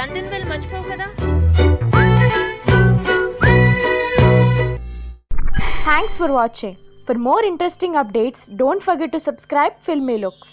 London వెళ్ళి మర్చిపోవు కదా Thanks for watching. For more interesting updates, don't forget to subscribe Filmy Looks.